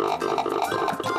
どっち?